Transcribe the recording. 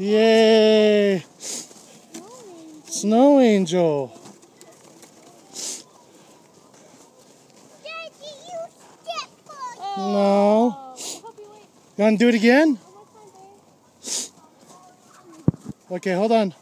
Yay! Snow angel. Daddy, you step on No. You want to do it again? Okay, hold on.